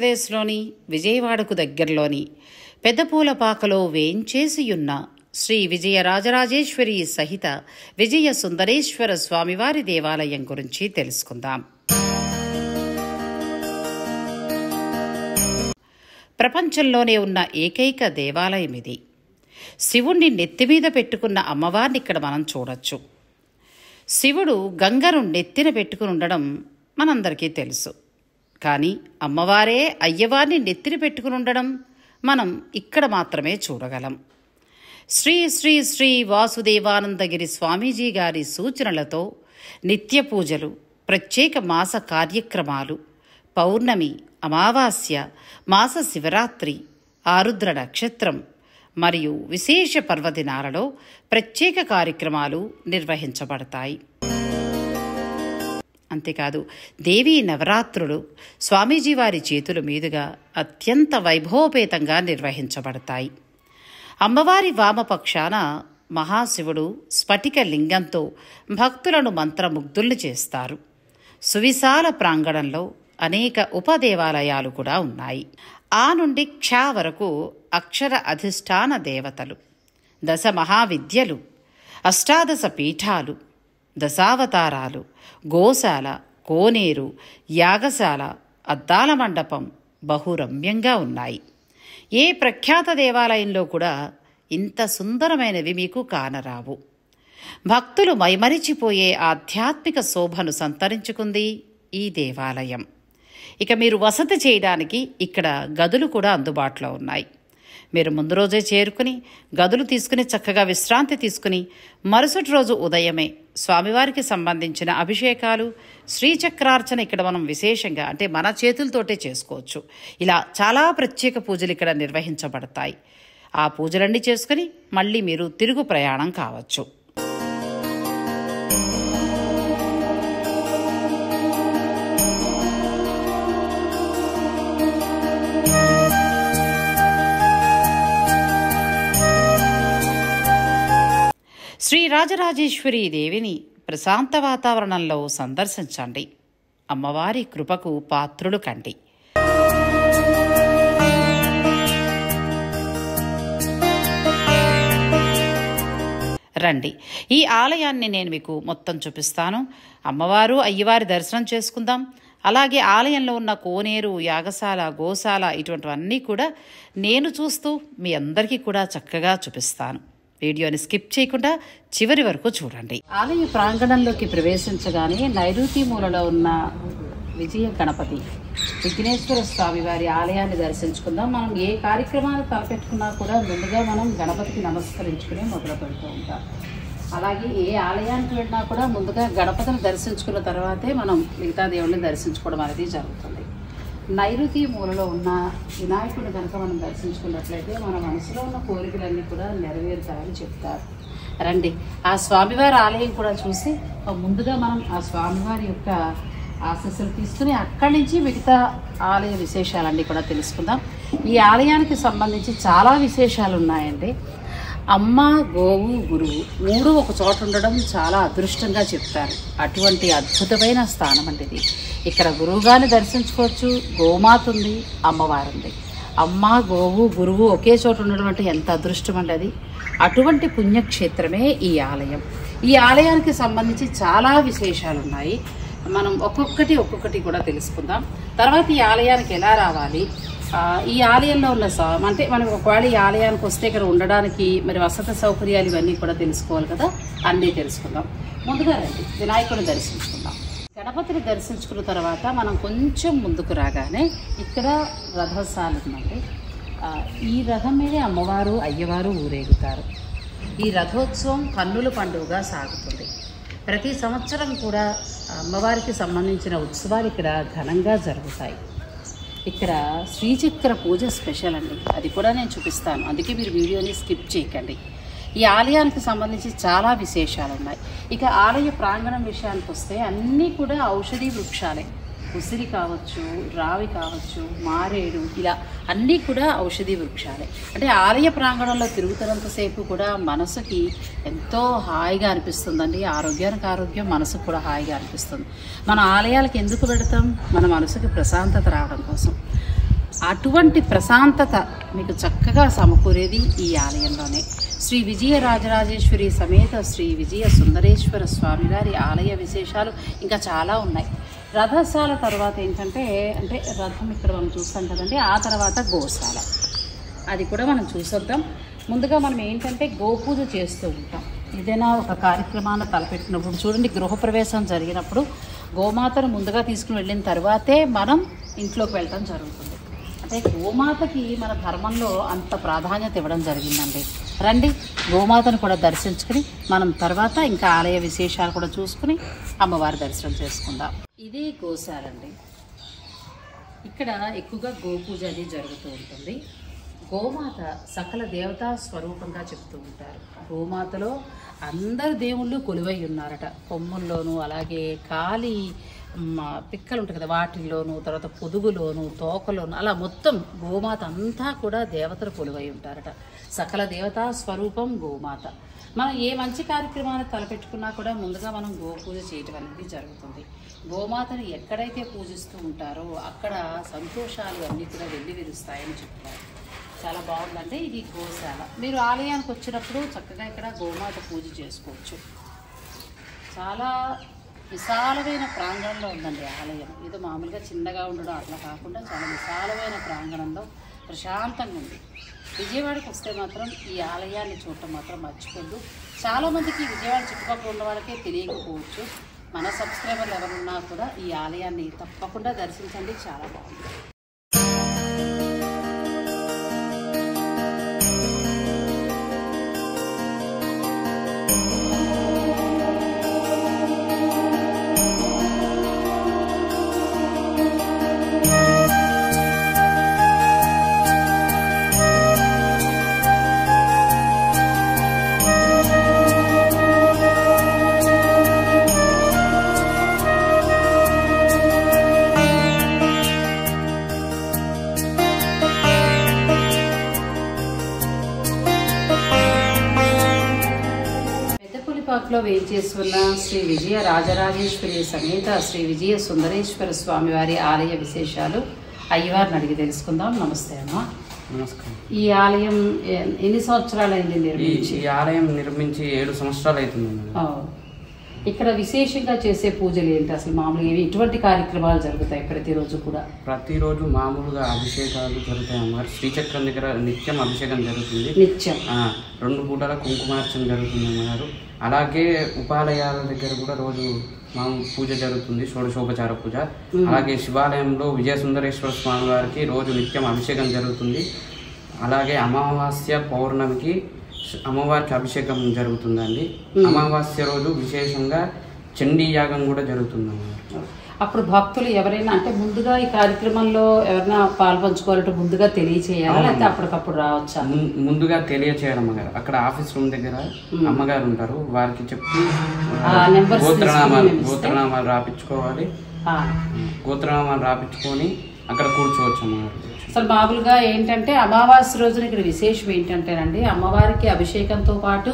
ఆంధ్రప్రదేశ్లోని విజయవాడకు దగ్గరలోని పెద్దపూలపాకలో వేంచేసియున్న శ్రీ విజయ రాజరాజేశ్వరి సహిత విజయ సుందరేశ్వర స్వామివారి దేవాలయం గురించి తెలుసుకుందాం. ప్రపంచంలోనే ఉన్న ఏకైక దేవాలయం ఇది. శివుణ్ణి నెత్తిమీద పెట్టుకున్న అమ్మవారిని ఇక్కడ మనం చూడొచ్చు. శివుడు గంగను నెత్తిన పెట్టుకుని ఉండడం మనందరికీ తెలుసు. కానీ అమ్మవారే అయ్యవారిని నెత్తిన పెట్టుకుని ఉండడం మనం ఇక్కడ మాత్రమే చూడగలం. శ్రీ శ్రీ శ్రీ వాసుదేవానందగిరి స్వామీజీ గారి సూచనలతో నిత్య పూజలు ప్రత్యేక మాస కార్యక్రమాలు పౌర్ణమి అమావాస్య మాస శివరాత్రి ఆరుద్ర నక్షత్రం మరియు విశేష పర్వదినాలలో ప్రత్యేక కార్యక్రమాలు నిర్వహించబడతాయి. అంతేకాదు దేవీ నవరాత్రులు స్వామీజీ వారి చేతుల మీదుగా అత్యంత వైభవపేతంగా నిర్వహించబడతాయి. అమ్మవారి వామపక్షాన మహాశివుడు స్ఫటిక లింగంతో భక్తులను మంత్రముగ్ధుల్ని చేస్తారు. సువిశాల ప్రాంగణంలో అనేక ఉపదేవాలయాలు కూడా ఉన్నాయి. ఆ నుండి క్ష వరకు అక్షర అధిష్టాన దేవతలు దశ మహావిద్యలు అష్టాదశ పీఠాలు దశావతారాలు గోశాల కోనేరు యాగశాల అద్దాల మండపం బహురమ్యంగా ఉన్నాయి. ఏ ప్రఖ్యాత దేవాలయంలో కూడా ఇంత సుందరమైనవి మీకు కానరావు. భక్తులు మైమరిచిపోయే ఆధ్యాత్మిక శోభను సంతరించుకుంది ఈ దేవాలయం. ఇక మీరు వసతి చేయడానికి ఇక్కడ గదులు కూడా అందుబాటులో ఉన్నాయి. మీరు ముందు రోజే చేరుకుని గదులు తీసుకుని చక్కగా విశ్రాంతి తీసుకుని మరుసటి రోజు ఉదయమే స్వామివారికి సంబంధించిన అభిషేకాలు శ్రీచక్రార్చన ఇక్కడ మనం విశేషంగా అంటే మన చేతులతోటే చేసుకోవచ్చు. ఇలా చాలా ప్రత్యేక పూజలు ఇక్కడ నిర్వహించబడతాయి. ఆ పూజలన్నీ చేసుకుని మళ్ళీ మీరు తిరుగు ప్రయాణం కావచ్చు. శ్రీ రాజరాజేశ్వరి దేవిని ప్రశాంత వాతావరణంలో సందర్శించండి. అమ్మవారి కృపకు పాత్రులు కండి. రండి. ఈ ఆలయాన్ని నేను మీకు మొత్తం చూపిస్తాను. అమ్మవారు అయ్యవారి దర్శనం చేసుకుందాం. అలాగే ఆలయంలో ఉన్న కోనేరు యాగశాల గోశాల ఇటువంటివన్నీ కూడా నేను చూస్తూ మీ అందరికీ కూడా చక్కగా చూపిస్తాను. వీడియోని స్కిప్ చేయకుండా చివరి వరకు చూడండి. ఆలయ ప్రాంగణంలోకి ప్రవేశించగానే నైరుతి మూలలో ఉన్న విజయ గణపతి విఘ్నేశ్వర స్వామి వారి ఆలయాన్ని దర్శించుకుందాం. మనం ఏ కార్యక్రమాలు తలపెట్టుకున్నా కూడా ముందుగా మనం గణపతికి నమస్కరించుకుని మొదలు పెడుతూ ఉంటాం. అలాగే ఏ ఆలయానికి వెళ్ళినా కూడా ముందుగా గణపతిని దర్శించుకున్న తర్వాతే మనం మిగతా దేవుళ్ళని దర్శించుకోవడం అనేది జరుగుతుంది. నైరుతి మూలలో ఉన్న వినాయకుడిని కనుక మనం దర్శించుకున్నట్లయితే మన మనసులో ఉన్న కోరికలన్నీ కూడా నెరవేరుతాయని చెప్తారు. రండి. ఆ స్వామివారి ఆలయం కూడా చూసి ముందుగా మనం ఆ స్వామివారి యొక్క ఆశీస్సులు తీసుకుని అక్కడి నుంచి మిగతా ఆలయ విశేషాలన్నీ కూడా తెలుసుకుందాం. ఈ ఆలయానికి సంబంధించి చాలా విశేషాలు ఉన్నాయండి. అమ్మ గోవు గురువు మూడు ఒక చోట ఉండడం చాలా అదృష్టంగా చెప్తారు. అటువంటి అద్భుతమైన స్థానం అండి ఇది. ఇక్కడ గురువుగాని దర్శించుకోవచ్చు. గోమాత ఉంది అమ్మవారు ఉంది అమ్మ గోవు గురువు ఒకే చోట ఉండడం అంటే ఎంత అదృష్టం అండి అది. అటువంటి పుణ్యక్షేత్రమే ఈ ఆలయం. ఈ ఆలయానికి సంబంధించి చాలా విశేషాలు ఉన్నాయి మనం ఒక్కొక్కటి ఒక్కొక్కటి కూడా తెలుసుకుందాం. తర్వాత ఈ ఆలయానికి ఎలా రావాలి? ఈ ఆలయంలో ఉన్న అంటే మనం ఒకవేళ ఈ ఆలయానికి వస్తే ఇక్కడ ఉండడానికి మరి వసతి సౌకర్యాలు ఇవన్నీ కూడా తెలుసుకోవాలి కదా? అన్నీ తెలుసుకుందాం. ముందుగా రండి వినాయకుడిని దర్శించుకుందాం. గణపతిని దర్శించుకున్న తర్వాత మనం కొంచెం ముందుకు రాగానే ఇక్కడ రథశాల ఉందండి. ఈ రథం మీదే అమ్మవారు అయ్యవారు ఊరేగుతారు. ఈ రథోత్సవం కన్నుల పండుగగా సాగుతుంది. ప్రతి సంవత్సరం కూడా అమ్మవారికి సంబంధించిన ఉత్సవాలు ఇక్కడ ఘనంగా జరుగుతాయి. ఇక్కడ శ్రీచక్ర పూజ స్పెషల్ అండి. అది కూడా నేను చూపిస్తాను. అందుకే మీరు వీడియోని స్కిప్ చేయకండి. ఈ ఆలయానికి సంబంధించి చాలా విశేషాలు ఉన్నాయి ఇక ఆలయ ప్రాంగణం విషయానికి వస్తే అన్నీ కూడా ఔషధీ వృక్షాలే. ఉసిరి కావచ్చు రావి కావచ్చు మారేడు ఇలా అన్నీ కూడా ఔషధి వృక్షాలే. అంటే ఆలయ ప్రాంగణంలో తిరుగుతున్నంతసేపు కూడా మనసుకి ఎంతో హాయిగా అనిపిస్తుందండి. ఆరోగ్యానికి ఆరోగ్యం మనసుకు కూడా హాయిగా అనిపిస్తుంది. మన ఆలయాలకు ఎందుకు పెడతాం? మన మనసుకి ప్రశాంతత రావడం కోసం. అటువంటి ప్రశాంతత మీకు చక్కగా సమకూరేది ఈ ఆలయంలోనే. శ్రీ విజయ రాజరాజేశ్వరి సమేత శ్రీ విజయ సుందరేశ్వర స్వామివారి ఆలయ విశేషాలు ఇంకా చాలా ఉన్నాయి. రథశాల తర్వాత ఏంటంటే అంటే రథం ఇక్కడ మనం చూస్తాం కదండి ఆ తర్వాత గోశాల. అది కూడా మనం చూసొద్దాం. ముందుగా మనం ఏంటంటే గోపూజ చేస్తూ ఉంటాం. ఏదైనా ఒక కార్యక్రమాన్ని తలపెట్టినప్పుడు చూడండి గృహప్రవేశం జరిగినప్పుడు గోమాతను ముందుగా తీసుకుని వెళ్ళిన తర్వాతే మనం ఇంట్లోకి వెళ్ళటం జరుగుతుంది. అంటే గోమాతకి మన ధర్మంలో అంత ప్రాధాన్యత ఇవ్వడం జరిగిందండి. రండి. గోమాతను కూడా దర్శించుకుని మనం తర్వాత ఇంకా ఆలయ విశేషాలు కూడా చూసుకుని అమ్మవారి దర్శనం చేసుకుందాం. ఇది గోశాలండి ఇక్కడ ఎక్కువగా గోపూజ అది జరుగుతూ ఉంటుంది. గోమాత సకల దేవతా స్వరూపంగా చెప్తూ ఉంటారు. గోమాతలో అందరు దేవుళ్ళు కొలువై ఉన్నారట. కొమ్ముల్లోనూ అలాగే కాలి పిక్కలు ఉంటాయి కదా వాటిల్లోనూ తర్వాత పొదుగులోను తోకలోను అలా మొత్తం గోమాత అంతా కూడా దేవతలు కొలువై ఉంటారట. సకల దేవతా స్వరూపం గోమాత. మనం ఏ మంచి కార్యక్రమాన్ని తలపెట్టుకున్నా కూడా ముందుగా మనం గోపూజ చేయటం అనేది జరుగుతుంది. గోమాతని ఎక్కడైతే పూజిస్తూ ఉంటారో అక్కడ సంతోషాలు అన్నీ కూడా వెళ్ళి విరుస్తాయని చెప్తారు. చాలా బాగుందంటే ఇది గోశాల. మీరు ఆలయానికి వచ్చినప్పుడు చక్కగా ఇక్కడ గోమాత పూజ చేసుకోవచ్చు. చాలా విశాలమైన ప్రాంగణంలో ఉందండి ఆలయం. ఏదో మామూలుగా చిన్నగా ఉండడం అట్లా కాకుండా చాలా విశాలమైన ప్రాంగణంలో ప్రశాంతంగా ఉంది. విజయవాడకి వస్తే మాత్రం ఈ ఆలయాన్ని చూడటం మాత్రం మర్చిపోద్దు. చాలామందికి విజయవాడ చుట్టుపక్కల ఉన్న వాళ్ళకే తెలియకపోవచ్చు. మన సబ్స్క్రైబర్లు ఎవరున్నా కూడా ఈ ఆలయాన్ని తప్పకుండా దర్శించండి. చాలా బాగుంది. ఉన్న శ్రీ విజయ రాజరాజేశ్వరి సమేత శ్రీ విజయ సుందరేశ్వర స్వామి వారి ఆలయ విశేషాలు అయ్యవారిని అడిగి తెలుసుకుందాం. నమస్తే అమ్మ. నమస్కారం. ఈ ఆలయం ఎన్ని సంవత్సరాలైంది ఈ నిర్మించి? ఈ ఆలయం నిర్మించి ఏడు సంవత్సరాలు అవుతుంది. ఇక్కడ విశేషంగా చేసే పూజలు ఏంటి? అసలు మామూలుగా ఇవి ఇటువంటి కార్యక్రమాలు జరుగుతాయి ప్రతిరోజు కూడా? ప్రతిరోజు మామూలుగా అభిషేకాలు జరుగుతాయి అమ్మగారు. శ్రీచక్రం దగ్గర నిత్యం అభిషేకం జరుగుతుంది. నిత్యం. రెండు పూటల కుంకుమార్చన జరుగుతుంది అమ్మగారు. అలాగే ఉపాలయాల దగ్గర కూడా రోజు మామూలు పూజ జరుగుతుంది షోడశోపచార పూజ. అలాగే శివాలయంలో విజయ సుందరేశ్వర స్వామి వారికి రోజు నిత్యం అభిషేకం జరుగుతుంది. అలాగే అమావాస్య పౌర్ణమికి అమ్మవారికి అభిషేకం జరుగుతుందండి. అమావాస్య రోజు విశేషంగా చండీ యాగం కూడా జరుగుతుంది అమ్మగారు అప్పుడు భక్తులు ఎవరైనా అంటే ముందుగా ఈ కార్యక్రమంలో ఎవరైనా పాల్పంచుకోవాలంటే ముందుగా తెలియచేయాలా? లేకపోతే అప్పటికప్పుడు రావచ్చా? ముందుగా తెలియచేయడం అమ్మగారు. అక్కడ ఆఫీస్ రూమ్ దగ్గర అమ్మగారు ఉంటారు. వారికి చెప్పి గోత్రనామాలు? గోత్రనామాలు రాపించుకోవాలి. గోత్రనామాలు రాపించుకొని అక్కడ కూర్చోవచ్చు అమ్మగారు. అసలు మామూలుగా ఏంటంటే అమావాస్య రోజున ఇక్కడ విశేషం ఏంటంటేనండి అమ్మవారికి అభిషేకంతో పాటు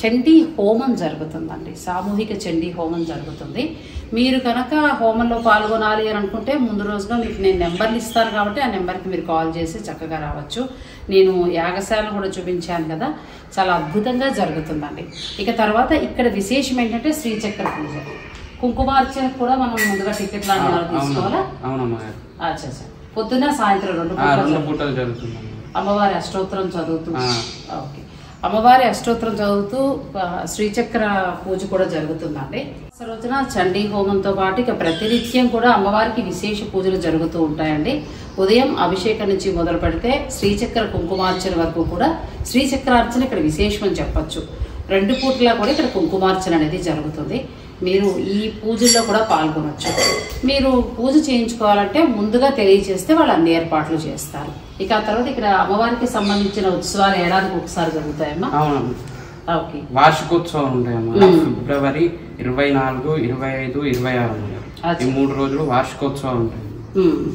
చండీ హోమం జరుగుతుందండి. సామూహిక చండీ హోమం జరుగుతుంది. మీరు కనుక హోమంలో పాల్గొనాలి అని అనుకుంటే ముందు రోజుగా మీకు నేను నెంబర్లు ఇస్తాను కాబట్టి ఆ నెంబర్కి మీరు కాల్ చేసి చక్కగా రావచ్చు. నేను యాగశాలను కూడా చూపించాను కదా. చాలా అద్భుతంగా జరుగుతుందండి. ఇక తర్వాత ఇక్కడ విశేషం ఏంటంటే శ్రీచక్ర పూజ. కుంకుమార్చన కూడా మనం ముందుగా టికెట్ లాంటి తీసుకోవాలా? అచ్చా పొద్దున సాయంత్రం రెండు పూటలు జరుగుతుంది. అమ్మవారి అష్టోత్తరం చదువుతూ. ఆ. ఓకే. అమ్మవారి అష్టోత్తరం చదువుతూ శ్రీచక్ర పూజ కూడా జరుగుతుందండి. రోజున చండీ హోమంతో పాటు ఇక ప్రతినిత్యం కూడా అమ్మవారికి విశేష పూజలు జరుగుతూ ఉంటాయండి. ఉదయం అభిషేకం నుంచి మొదలు పెడితే శ్రీచక్ర కుంకుమార్చన వరకు కూడా శ్రీచక్రార్చన ఇక్కడ విశేషమని చెప్పచ్చు. రెండు పూట్లా కూడా ఇక్కడ కుంకుమార్చన అనేది జరుగుతుంది. మీరు ఈ పూజల్లో కూడా పాల్గొనవచ్చు మీరు పూజ చేయించుకోవాలంటే ముందుగా తెలియజేస్తే వాళ్ళు అన్ని ఏర్పాట్లు చేస్తారు. ఇక ఆ తర్వాత ఇక్కడ అమ్మవారికి సంబంధించిన ఉత్సవాలు ఏడాదికి ఒకసారి జరుగుతాయమ్మా? అవునమ్మా. ఓకే. వార్షికోత్సవం ఉంటాయమ్మా. ఫిబ్రవరి ఇరవై నాలుగు ఇరవై ఐదు ఇరవై ఆరు ఈ మూడు రోజులు వార్షికోత్సవాలు ఉంటాయి.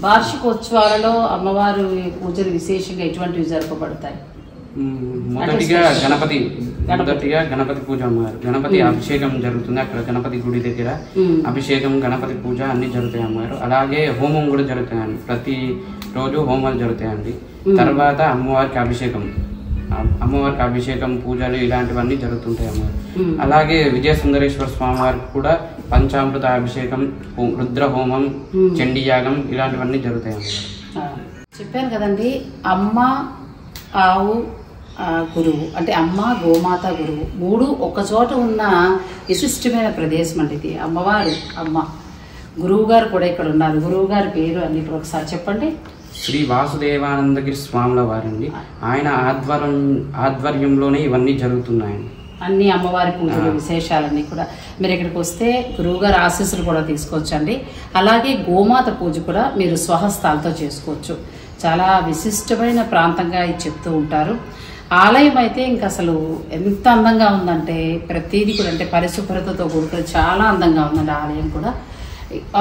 వార్షికోత్సవాలలో అమ్మవారు పూజలు విశేషంగా ఎటువంటివి జరపబడతాయి. మొదటిగా గణపతి మొదటిగా గణపతి పూజ అమ్మగారు గణపతి అభిషేకం జరుగుతుంది అక్కడ గణపతి గుడి దగ్గర. అభిషేకం గణపతి పూజ అన్ని జరుగుతాయి అమ్మగారు అలాగే హోమం కూడా జరుగుతాయండి ప్రతి రోజు హోమాలు జరుగుతాయండి. తర్వాత అమ్మవారికి అభిషేకం. అమ్మవారికి అభిషేకం పూజలు ఇలాంటివన్నీ జరుగుతుంటాయి అమ్మగారు ఉమ్. అలాగే విజయ సుందరేశ్వర స్వామి వారికి కూడా పంచామృత అభిషేకం రుద్ర హోమం చండీ యాగం ఇలాంటివన్నీ జరుగుతాయి చెప్పాను కదండి అమ్మ ఆవు గురువు అంటే అమ్మ గోమాత గురువు మూడు ఒక చోట ఉన్న విశిష్టమైన ప్రదేశం అండి ఇది. అమ్మవారు అమ్మ. గురువు గారు కూడా ఇక్కడ ఉన్నారు. గురువు గారి పేరు అన్ని ఇప్పుడు ఒకసారి చెప్పండి. శ్రీ వాసుదేవానందగిరి స్వాముల వారండి ఆయన ఆధ్వర్యం ఆధ్వర్యంలోనే ఇవన్నీ జరుగుతున్నాయండి. అన్ని అమ్మవారి పూజలు విశేషాలన్నీ కూడా మీరు ఇక్కడికి వస్తే గురువుగారి ఆశీస్సులు కూడా తీసుకోవచ్చండి. అలాగే గోమాత పూజ కూడా మీరు స్వహస్తాలతో చేసుకోవచ్చు. చాలా విశిష్టమైన ప్రాంతంగా ఇది చెప్తూ ఉంటారు. ఆలయం అయితే ఇంకా అసలు ఎంత అందంగా ఉందంటే ప్రతిదీ కూడా అంటే పరిశుభ్రతతో కూడుకుని చాలా అందంగా ఉందండి ఆలయం కూడా.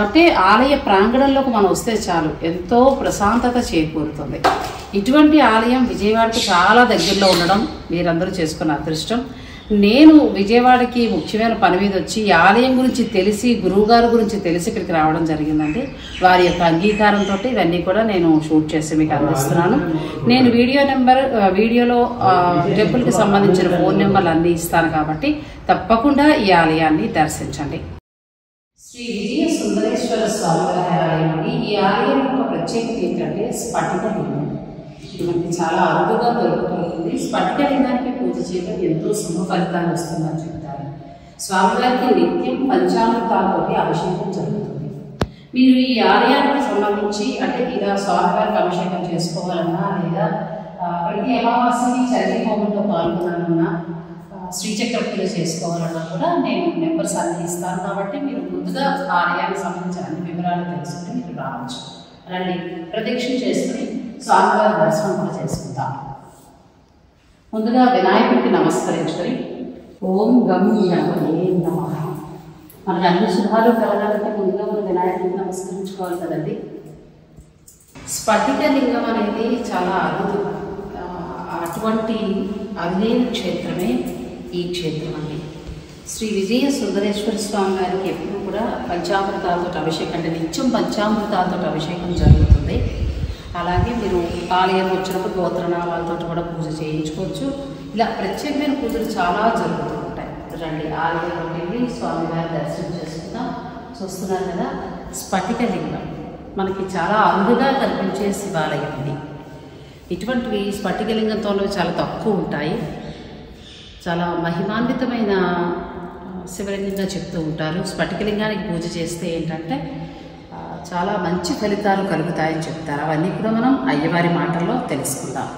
అంటే ఆలయ ప్రాంగణంలోకి మనం వస్తే చాలు. ఎంతో ప్రశాంతత చేకూరుతుంది. ఇటువంటి ఆలయం విజయవాడకి చాలా దగ్గరలో ఉండడం మీరందరూ చేసుకున్న అదృష్టం. నేను విజయవాడకి ముఖ్యమైన పని మీద వచ్చి ఈ ఆలయం గురించి తెలిసి గురువుగారి గురించి తెలిసి ఇక్కడికి రావడం జరిగిందండి. వారి యొక్క అంగీకారంతో ఇవన్నీ కూడా నేను షూట్ చేసి మీకు అందిస్తున్నాను. నేను వీడియో నెంబర్ వీడియోలో టెంపుల్కి సంబంధించిన ఫోన్ నెంబర్లు అన్నీ ఇస్తాను కాబట్టి తప్పకుండా ఈ ఆలయాన్ని దర్శించండి. శ్రీ స్వామివారి ఈ ఆలయం యొక్క ప్రత్యేకత ఏంటంటే స్ఫటిక లింగం. ఇది చాలా అరుదుగా దొరుకుతుంది స్ఫటిక లింగానికి పూజ చేయడం ఎంతో శుభ ఫలితాలు వస్తుందని చెప్తారు. స్వామివారికి నిత్యం పంచామృతాలతోటి అభిషేకం జరుగుతుంది. మీరు ఈ ఆలయానికి సంబంధించి అంటే ఇలా స్వామివారికి అభిషేకం చేసుకోవాలన్నా లేదా ప్రతి అమావాస్యకి చర్య హోమంలో పాల్గొనాలన్నా ఆ, చేసుకోవాలన్నా కూడా నేను నెంబర్స్ అన్ని ఇస్తాను. కాబట్టి మీరు ముందుగా ఆలయానికి సంబంధించిన అన్ని వివరాలు తెలుసుకుని మీరు రావచ్చు. రండి. ప్రదక్షిణ చేసుకుని స్వామివారి దర్శనం కూడా చేసుకుందాం. ముందుగా వినాయకుడికి నమస్కరించుకొని ఓం గం గణపతే నమ. మనకు అన్ని శుభాలు కలగాలంటే ముందుగా మనం వినాయకుడికి నమస్కరించుకోవాలి కదండి. స్ఫటిక లింగం అనేది చాలా అరుదు అటువంటి అరుదైన క్షేత్రమే ఈ క్షేత్రం అండి శ్రీ విజయ సుందరేశ్వర స్వామి గారికి ఎప్పుడు కూడా పంచామృతాలతో అభిషేకం అంటే నిత్యం పంచామృతాలతో అభిషేకం జరుగుతుంది. అలాగే మీరు ఆలయం వచ్చినప్పుడు గోత్రనామాలతో కూడా పూజ చేయించుకోవచ్చు. ఇలా ప్రత్యేకమైన పూజలు చాలా జరుగుతూ ఉంటాయి. రండి ఆలయం వెళ్ళి స్వామివారి దర్శనం చేసుకుందాం. చూస్తున్నారు కదా స్ఫటిక లింగం. మనకి చాలా అరుదుగా కనిపించే శివాలయం ఇది. ఇటువంటివి స్ఫటికలింగంతో చాలా తక్కువ ఉంటాయి. చాలా మహిమాన్వితమైన శివలింగంగా చెప్తూ ఉంటారు. స్ఫటికలింగానికి పూజ చేస్తే ఏంటంటే చాలా మంచి ఫలితాలు కలుగుతాయని చెప్తారు. అవన్నీ కూడా మనం అయ్యవారి మాటల్లో తెలుసుకుందాం.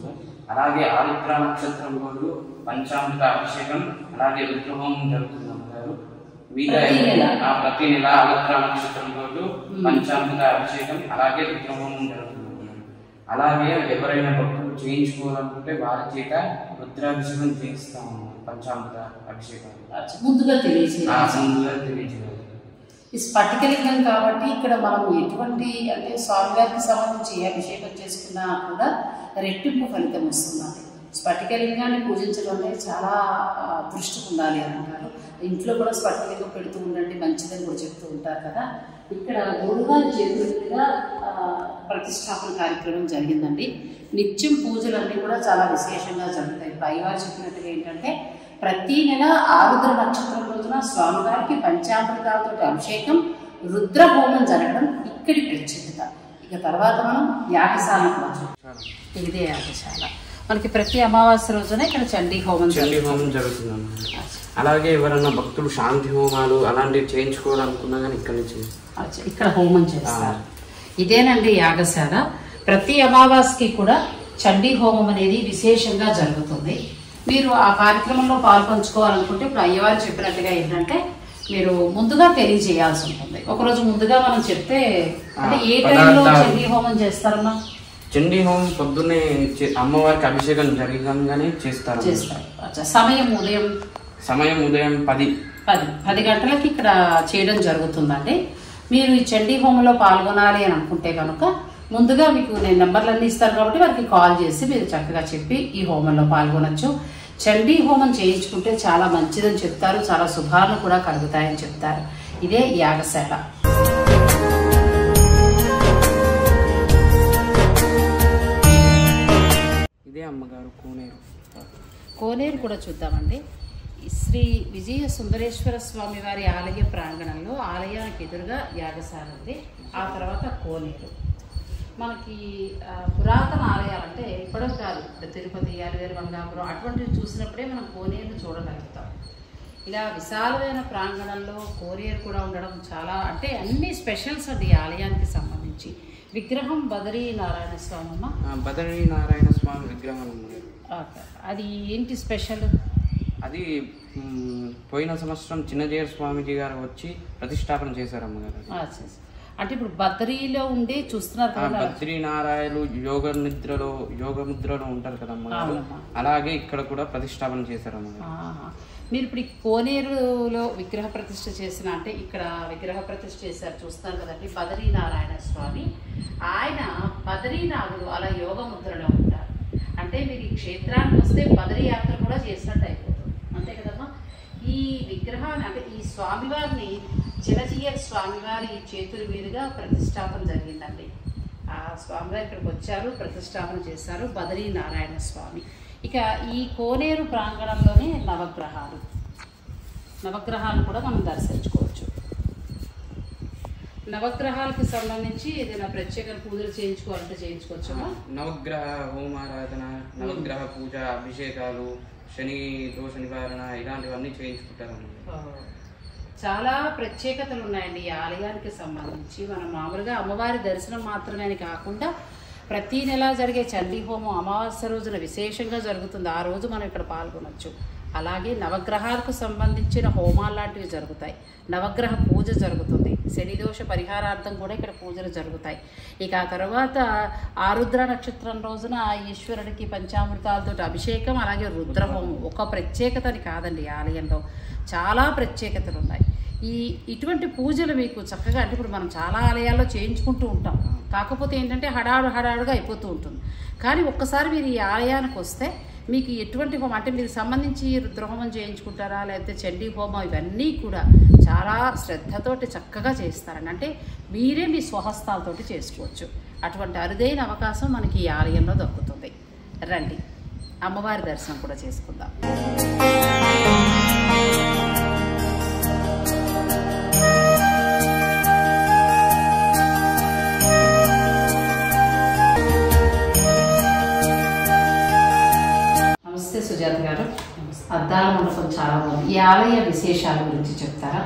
ఊరిలో. అలాగే ఆరుద్ర నక్షత్రం రోజు పంచామృత అభిషేకం అలాగే రుద్రహోమం జరుగుతుంది అమ్మగారు వీళ్ళ ప్రతి నెల? ఆరుద్ర నక్షత్రం రోజు పంచామృత అభిషేకం అలాగే రుద్రహోమం జరుగుతుంది. అలాగే ఎవరైనా భక్తులు చేయించుకోవాలనుకుంటే వారి చేత రుద్రాభిషేకం చేయిస్తాము పంచామృత అభిషేకం ముందుగా తెలియజేయాలి ఆ ముందుగా తెలియజేయాలి ఈ స్ఫటికలింగం కాబట్టి ఇక్కడ మనం ఎటువంటి అంటే స్వామివారికి సంబంధించి ఏ అభిషేకం చేసుకున్నా కూడా రెట్టింపు ఫలితం వస్తుంది స్ఫటికలింగాన్ని పూజించడం అనేది చాలా దృష్టి ఉండాలి అంటారు. ఇంట్లో కూడా స్ఫటికలింగం పెడుతూ ఉండండి మంచిదని కూడా చెప్తూ ఉంటారు కదా. ఇక్కడ గురుగారి చేతుల మీద ప్రతిష్టాపన కార్యక్రమం జరిగిందండి. నిత్యం పూజలన్నీ కూడా చాలా విశేషంగా జరుగుతాయి. ఇప్పుడు అయ్యవారు చెప్పినట్టుగా ఏంటంటే ప్రతి నెల ఆరుద్ర నక్షత్రం రోజున స్వామివారికి పంచామృతాలతో అభిషేకం రుద్ర హోమం జరగడం ఇక్కడి ప్రత్యేకత. ఇక తర్వాత మనం యాగశాల. ఇదే యాగశాల. మనకి ప్రతి అమావాస్య రోజున ఇక్కడ చండీ హోమం చండీ హోమం జరుగుతుంది. అలాగే ఎవరన్నా భక్తులు శాంతి హోమాలు అలాంటివి చేయించుకోవాలనుకున్నా కానీ ఇక్కడ నుంచి ఇక్కడ హోమం చేస్తారు. ఇదేనండి యాగశాల. ప్రతి అమావాస్యకి కూడా చండీ హోమం అనేది విశేషంగా జరుగుతుంది. మీరు ఆ కార్యక్రమంలో పాల్పంచుకోవాలనుకుంటే ఇప్పుడు అయ్యవారు చెప్పినట్టుగా ఏంటంటే మీరు ముందుగా తెలియజేయాల్సి ఉంటుంది. ఒకరోజు ముందుగా మనం చెప్తే అంటే ఏ టైంలో. చండీ హోమం చేస్తారమ్మా? చండీ హోమం పొద్దున్నే అమ్మవారికి అభిషేకం జరగగానే చేస్తారు. చేస్తారు. సమయం ఉదయం సమయం ఉదయం పది. పది. పది గంటలకి ఇక్కడ చేయడం జరుగుతుందండి. మీరు ఈ చండీ హోమంలో పాల్గొనాలి అని అనుకుంటే కనుక ముందుగా మీకు నేను నెంబర్లన్నీ ఇస్తాను కాబట్టి వారికి కాల్ చేసి మీరు చక్కగా చెప్పి ఈ హోమంలో పాల్గొనొచ్చు. చండీ హోమం చేయించుకుంటే చాలా మంచిదని చెప్తారు చాలా శుభాలు కూడా కలుగుతాయని చెప్తారు. ఇదే యాగశాల. ఇదే అమ్మగారు కోనేరు. కోనేరు కూడా చూద్దామండి. శ్రీ విజయ సుందరేశ్వర స్వామి వారి ఆలయ ప్రాంగణంలో ఆలయానికి ఎదురుగా యాగశాల ఉంది. ఆ తర్వాత కోనేరు. మనకి పురాతన ఆలయాలు అంటే ఇప్పటికి కాదు తిరుపతి అలివేరు మంగాపురం అటువంటివి చూసినప్పుడే మనం కోనేరుని చూడగలుగుతాం. ఇలా విశాలమైన ప్రాంగణంలో కోనేరు కూడా ఉండడం చాలా అంటే అన్ని స్పెషల్స్ ఈ ఆలయానికి సంబంధించి. విగ్రహం బదరీ నారాయణ స్వామి అమ్మ? బదరీ నారాయణ స్వామి విగ్రహం. అది ఏంటి స్పెషల్? అది పోయిన సంవత్సరం చిన్నజీర స్వామీజీ గారు వచ్చి ప్రతిష్టాపన చేశారు అమ్మగారు. అంటే ఇప్పుడు బద్దరీలో ఉండి చూస్తున్నారు కదా. బద్రీ నారాయణులు యోగ నిద్రలో యోగ ముద్రలో ఉంటారు కదా అమ్మగారు అవునమ్మా. అలాగే ఇక్కడ కూడా ప్రతిష్టాపన చేశారు అమ్మగారు ఆహా. మీరు ఇప్పుడు ఈ కోనేరులో విగ్రహ ప్రతిష్ఠ చేసిన అంటే ఇక్కడ విగ్రహ ప్రతిష్ఠ చేశారు చూస్తారు కదండి బదరీ నారాయణ స్వామి. ఆయన బదరీనాథుడు అలా యోగ ముద్రలో ఉంటారు. అంటే మీరు ఈ క్షేత్రానికి వస్తే బదరీ యాత్ర కూడా చేసినట్టు అయిపోతుంది. అంతే కదమ్మా? ఈ విగ్రహాన్ని అంటే ఈ స్వామివారిని చిరజీయ స్వామివారి చేతుల మీదుగా ప్రతిష్టాపన జరిగిందండి. ఆ స్వామివారు ఇక్కడికి వచ్చారు ప్రతిష్టాపన చేశారు బదరీ నారాయణ స్వామి. ఇక ఈ కోనేరు ప్రాంగణంలోనే నవగ్రహాలు. నవగ్రహాలు కూడా మనం దర్శించుకోవచ్చు. నవగ్రహాలకు సంబంధించి ఏదైనా ప్రత్యేక పూజలు చేయించుకోవాలంటే చేయించుకోవచ్చు? నవగ్రహ హోమారాధన నవగ్రహ పూజ అభిషేకాలు శని దోష నివారణ ఇలాంటివన్నీ చేయించుకుంటారు చాలా ప్రత్యేకతలు ఉన్నాయండి ఈ ఆలయానికి సంబంధించి. మనం మామూలుగా అమ్మవారి దర్శనం మాత్రమే కాకుండా ప్రతి నెల జరిగే చండీ హోమం అమావాస్య రోజున విశేషంగా జరుగుతుంది. ఆ రోజు మనం ఇక్కడ పాల్గొనవచ్చు అలాగే నవగ్రహాలకు సంబంధించిన హోమాలు లాంటివి జరుగుతాయి. నవగ్రహ పూజ జరుగుతుంది. శనిదోష పరిహారార్థం కూడా ఇక్కడ పూజలు జరుగుతాయి. ఇక ఆ తర్వాత ఆరుద్ర నక్షత్రం రోజున ఈశ్వరుడికి పంచామృతాలతో అభిషేకం అలాగే రుద్రహోమం. ఒక ప్రత్యేకతని కాదండి ఈ ఆలయంలో. చాలా ప్రత్యేకతలు ఉన్నాయి. ఈ ఇటువంటి పూజలు మీకు చక్కగా అంటే ఇప్పుడు మనం చాలా ఆలయాల్లో చేయించుకుంటూ ఉంటాం. కాకపోతే ఏంటంటే హడాడు హడాడుగా అయిపోతూ ఉంటుంది. కానీ ఒక్కసారి మీరు ఈ ఆలయానికి వస్తే మీకు ఎటువంటి హోమం అంటే మీరు సంబంధించి రుద్రహోమం చేయించుకుంటారా లేకపోతే చండీ హోమం ఇవన్నీ కూడా చాలా శ్రద్ధతోటి చక్కగా చేస్తారండి. అంటే మీరే మీ స్వహస్తాలతోటి చేసుకోవచ్చు. అటువంటి అరుదైన అవకాశం మనకి ఈ ఆలయంలో దక్కుతుంది. రండి. అమ్మవారి దర్శనం కూడా చేసుకుందాం. సుజాత గారు అద్దాల మండపం చాలా బాగుంది. ఈ ఆలయ విశేషాల గురించి చెప్తారా?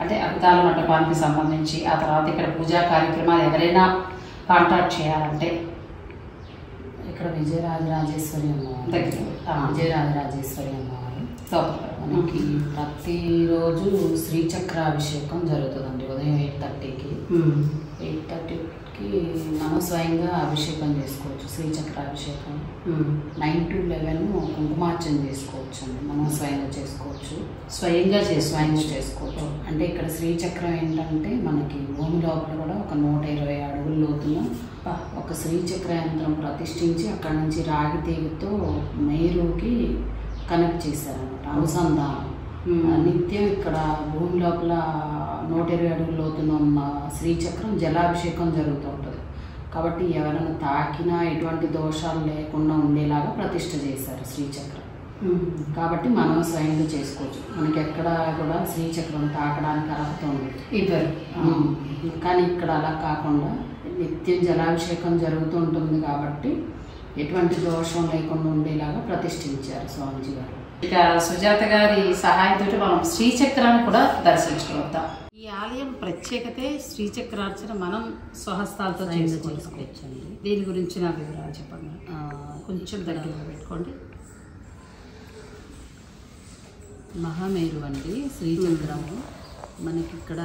అంటే అద్దాల మండపానికి సంబంధించి ఆ తర్వాత ఇక్కడ పూజా కార్యక్రమాలు ఎవరైనా కాంటాక్ట్ చేయాలంటే? ఇక్కడ విజయరాజరాజేశ్వరి అమ్మవారు. దగ్గర. విజయరాజరాజేశ్వరి అమ్మవారు. మనకి ప్రతిరోజు శ్రీచక్రాభిషేకం జరుగుతుందండి. ఉదయం ఎయిట్ థర్టీకి. ఎయిట్ థర్టీకి మనం స్వయంగా అభిషేకం చేసుకోవచ్చు శ్రీచక్రాభిషేకం ఉమ్. నైన్ టు లెవెన్ కుంకుమార్చన చేసుకోవచ్చు అండి. మనం స్వయంగా చేసుకోవచ్చు. స్వయంగా స్వయంగా చేసుకోవచ్చు. అంటే ఇక్కడ శ్రీచక్రం ఏంటంటే మనకి భూమి లోపల కూడా ఒక నూట ఇరవై అడుగుల లోతున ఒక శ్రీచక్ర యంత్రం ప్రతిష్ఠించి అక్కడ నుంచి రాగి తీగతో మేరుకి కనెక్ట్ చేశారనమాట అనుసంధానం. నిత్యం ఇక్కడ భూమి లోపల నూట ఇరవై అడుగుల లోతున ఉన్న శ్రీచక్రం జలాభిషేకం జరుగుతూ ఉంటుంది. కాబట్టి ఎవరైనా తాకినా ఎటువంటి దోషాలు లేకుండా ఉండేలాగా ప్రతిష్ఠ చేశారు శ్రీచక్రం. కాబట్టి మనం స్వయంగా చేసుకోవచ్చు. మనకి ఎక్కడ కూడా శ్రీచక్రం తాకడానికి అర్హత ఉంది ఆ, కానీ ఇక్కడ అలా కాకుండా నిత్యం జలాభిషేకం జరుగుతూ ఉంటుంది కాబట్టి ఎటువంటి దోషం లేకుండా ఉండేలాగా ప్రతిష్ఠించారు స్వామీజీ గారు. ఇక సుజాత గారి సహాయంతో మనం శ్రీచక్రాన్ని కూడా దర్శించుకుంటాం ఈ ఆలయం ప్రత్యేకతే శ్రీచక్రార్చన మనం స్వహస్తాలతో చేసుకోవచ్చు చేసుకోవచ్చండి దీని గురించి నా వివరాలు చెప్పండి. కొంచెం దగ్గర పెట్టుకోండి. మహామేరు అండి శ్రీచక్రము. మనకి ఇక్కడ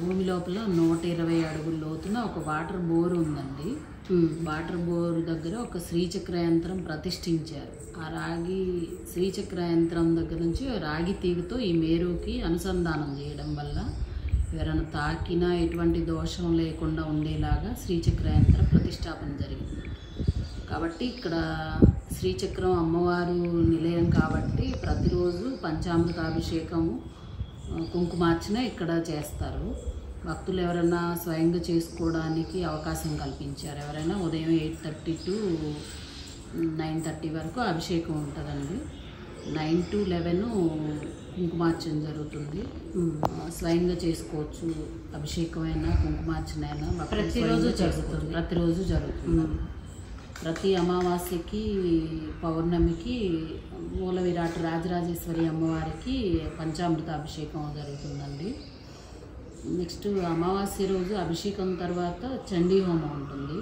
భూమి లోపల నూట ఇరవై అడుగుల లోతున ఒక వాటర్ బోర్ ఉందండి. వాటర్ బోర్ దగ్గర ఒక శ్రీచక్ర యంత్రం ప్రతిష్ఠించారు. ఆ రాగి శ్రీచక్ర యంత్రం దగ్గర నుంచి రాగి తీగతో ఈ మేరుకి అనుసంధానం చేయడం వల్ల ఎవరైనా తాకినా ఎటువంటి దోషం లేకుండా ఉండేలాగా శ్రీచక్ర యంత్ర ప్రతిష్టాపన జరిగింది. కాబట్టి ఇక్కడ శ్రీచక్రం అమ్మవారు నిలయం కాబట్టి ప్రతిరోజు పంచామృతాభిషేకము కుంకుమార్చన ఇక్కడ చేస్తారు. భక్తులు ఎవరైనా స్వయంగా చేసుకోవడానికి అవకాశం కల్పించారు. ఎవరైనా ఉదయం eight thirty to nine thirty వరకు అభిషేకం ఉంటుందండి. నైన్ టు లెవెన్ కుంకుమార్చన జరుగుతుంది. స్వయంగా చేసుకోవచ్చు. అభిషేకమైనా కుంకుమార్చన అయినా ప్రతిరోజు చేసుకోవచ్చు. ప్రతిరోజు జరుగుతుంది. ప్రతి అమావాస్యకి పౌర్ణమికి మూల విరాట్ రాజరాజేశ్వరి అమ్మవారికి పంచామృత అభిషేకం జరుగుతుందండి. నెక్స్ట్ అమావాస్య రోజు అభిషేకం తర్వాత చండీ హోమం ఉంటుంది.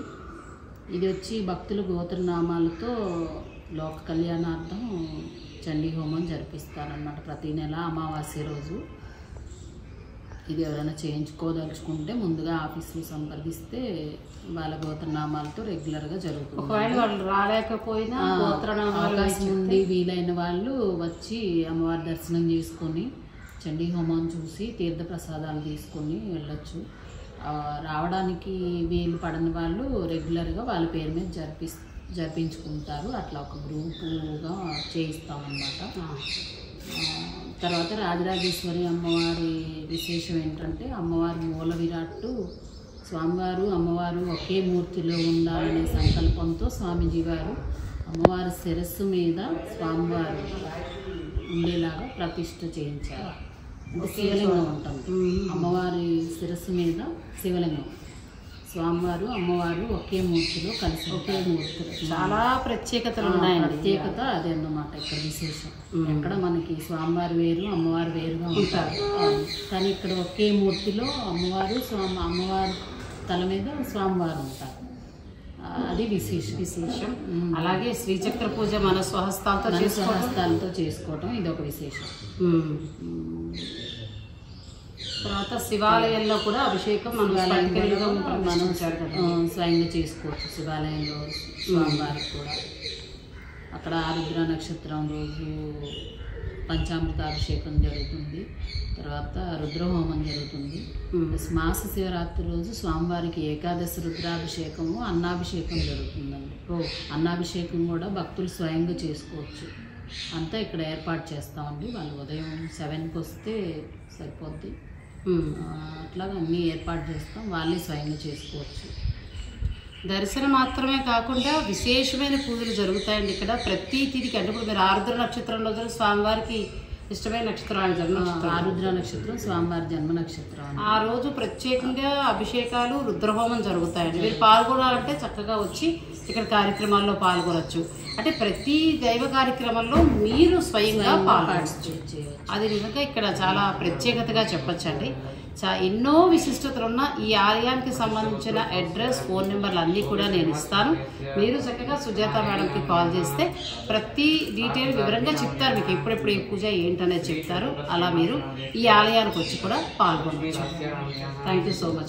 ఇది వచ్చి భక్తులు గోత్రనామాలతో లోక కళ్యాణార్థం చండీ హోమం జరిపిస్తారన్నమాట ప్రతి నెల అమావాస్య రోజు. ఇది ఎవరైనా చేయించుకోదలుచుకుంటే ముందుగా ఆఫీసులో సంప్రదిస్తే వాళ్ళ గోత్రనామాలతో రెగ్యులర్గా జరుగుతుంది. ఒకవేళ వాళ్ళు రాలేకపోయినా అవకాశం ఉండి వీలైన వాళ్ళు వచ్చి అమ్మవారి దర్శనం చేసుకొని చండీ హోమం చూసి తీర్థ ప్రసాదాలు తీసుకొని వెళ్ళొచ్చు. రావడానికి వీలు పడని వాళ్ళు రెగ్యులర్గా వాళ్ళ పేరు మీద జరిపి జరిపించుకుంటారు. అట్లా ఒక గ్రూపుగా చేయిస్తామన్నమాట. తర్వాత రాజరాజేశ్వరి అమ్మవారి విశేషం ఏంటంటే అమ్మవారి మూల విరాట్టు స్వామివారు అమ్మవారు ఒకే మూర్తిలో ఉండాలనే సంకల్పంతో స్వామీజీ వారు అమ్మవారి శిరస్సు మీద స్వామివారు ఉండేలాగా ప్రతిష్ఠ చేయించారు. అంటే శివలింగం ఉంటుంది అమ్మవారి శిరస్సు మీద శివలింగం. స్వామివారు అమ్మవారు ఒకే మూర్తిలో కలిసి ఒకే మూర్తిలో. చాలా ప్రత్యేకతలు ఆ, ఉన్నాయండి. ప్రత్యేకత అదే అన్నమాట ఇక్కడ విశేషం. ఎక్కడ మనకి స్వామివారు వేరు అమ్మవారు వేరుగా ఉంటారు. కానీ ఇక్కడ ఒకే మూర్తిలో అమ్మవారు స్వామి అమ్మవారి తల మీద స్వామివారు ఉంటారు. అది విశేషం. విశేషం. అలాగే శ్రీచక్ర పూజ మన స్వహస్తాలతో స్వహస్తాలతో చేసుకోవటం ఇది ఒక విశేషం. తర్వాత శివాలయంలో కూడా అభిషేకం మనం మనం స్వయంగా చేసుకోవచ్చు శివాలయంలో స్వామివారికి కూడా. అక్కడ ఆరుద్ర నక్షత్రం రోజు పంచామృత అభిషేకం జరుగుతుంది. తర్వాత రుద్రహోమం జరుగుతుంది. మాస శివరాత్రి రోజు స్వామివారికి ఏకాదశి రుద్రాభిషేకము అన్నాభిషేకం జరుగుతుందండి. అన్నాభిషేకం కూడా భక్తులు స్వయంగా చేసుకోవచ్చు. అంతా ఇక్కడ ఏర్పాటు చేస్తామండి. వాళ్ళు ఉదయం సెవెన్కి వస్తే సరిపోద్ది. అట్లాగా అన్నీ ఏర్పాటు చేస్తాం. వాళ్ళే స్వయంగా చేసుకోవచ్చు. దర్శనం మాత్రమే కాకుండా విశేషమైన పూజలు జరుగుతాయండి ఇక్కడ. ప్రతి తిథికి అంటే ఇప్పుడు మీరు ఆరుద్ర నక్షత్రం రోజున స్వామివారికి ఇష్టమైన నక్షత్రం ఆయన జన్మ ఆరుద్ర నక్షత్రం స్వామివారి జన్మ నక్షత్రం ఆ రోజు ప్రత్యేకంగా అభిషేకాలు రుద్రహోమం జరుగుతాయండి. మీరు పాల్గొనాలంటే చక్కగా వచ్చి ఇక్కడ కార్యక్రమాల్లో పాల్గొనవచ్చు అంటే ప్రతి దైవ కార్యక్రమంలో మీరు స్వయంగా పాల్గొనవచ్చు అది నిజంగా ఇక్కడ చాలా ప్రత్యేకతగా చెప్పొచ్చండి. చా ఎన్నో విశిష్టతలు ఉన్న ఈ ఆలయానికి సంబంధించిన అడ్రస్ ఫోన్ నెంబర్లు అన్నీ కూడా నేను ఇస్తాను. మీరు చక్కగా సుజాత మేడంకి కాల్ చేస్తే ప్రతి డీటెయిల్ వివరంగా చెప్తారు. మీకు ఎప్పుడెప్పుడు ఏ పూజ ఏంటనేది చెప్తారు. అలా మీరు ఈ ఆలయానికి వచ్చి కూడా పాల్గొనవచ్చు థ్యాంక్ యూ సో మచ్